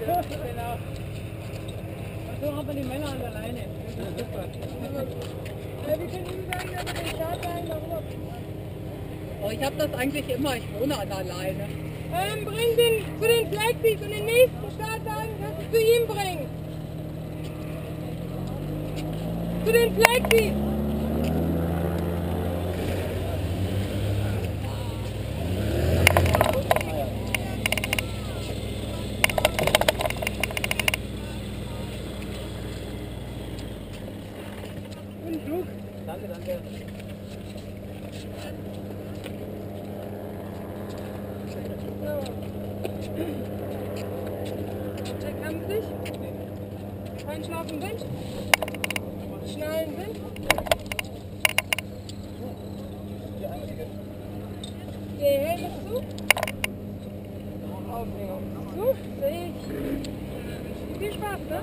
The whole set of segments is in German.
genau. So haben wir die Männer an der Leine. Das ist super. Wir können Ihnen sagen, dass wir den Startwagen darüber Oh, ich habe das eigentlich immer, ich wohne an der Leine. ähm, Bring den zu den Flexis und den nächsten Startwagen kannst du zu ihm bringen. Zu den Flexis. Danke, danke. Check haben Sie sich? Einschlafen Wind? Schnallen Wind? Der Helm ist zu? Zu? Sehe ich. Viel Spaß, ne?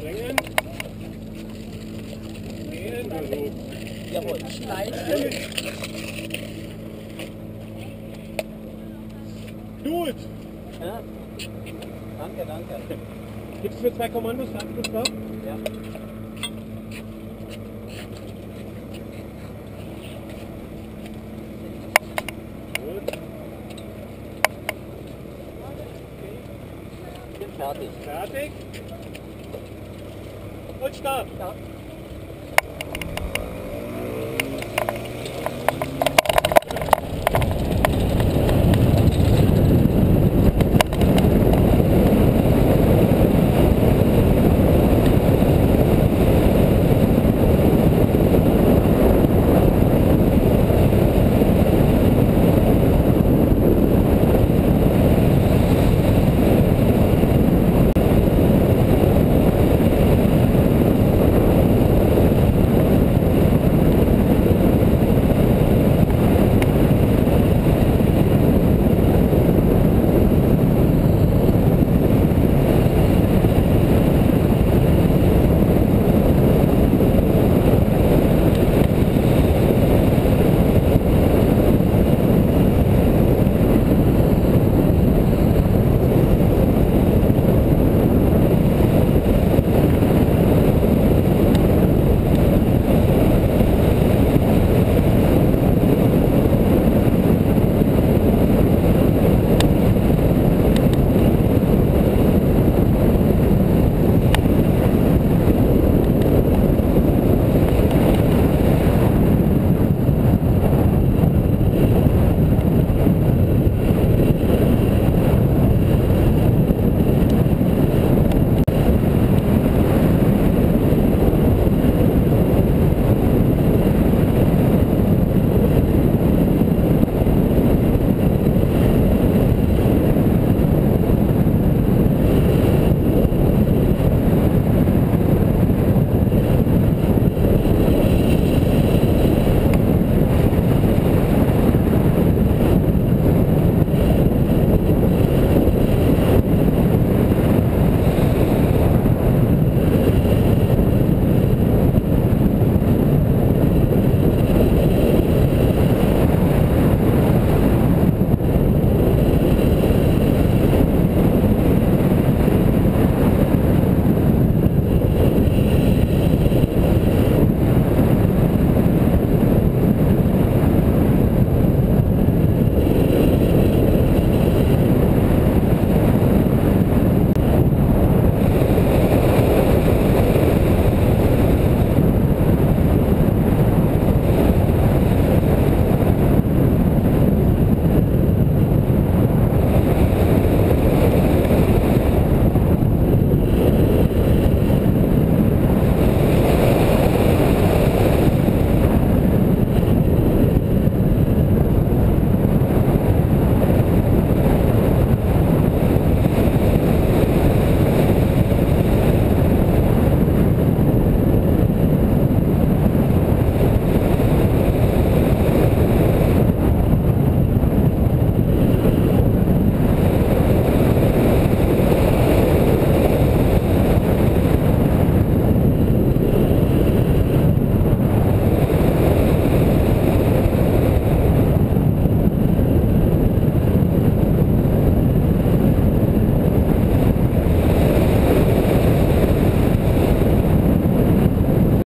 Bringen. Also, Jawohl, schleichen. gut. Ja. Danke, danke. Gibt es für zwei Kommandos Standstopp? Ja. Gut. Fertig. Fertig. Und Start. Ja.